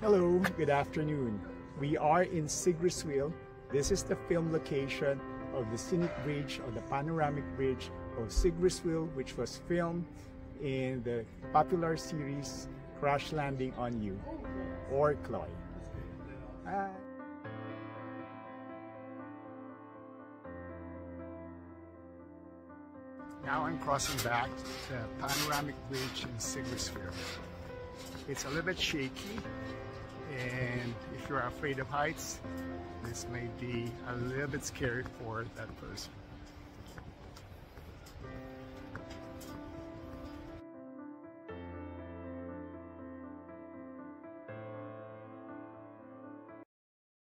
Hello, good afternoon. We are in Sigriswil. This is the film location of the scenic bridge or the panoramic bridge of Sigriswil, which was filmed in the popular series Crash Landing on You or CLOY. Hi. Ah. Now I'm crossing back the panoramic bridge in Sigriswil. It's a little bit shaky and if you're afraid of heights, this may be a little bit scary for that person.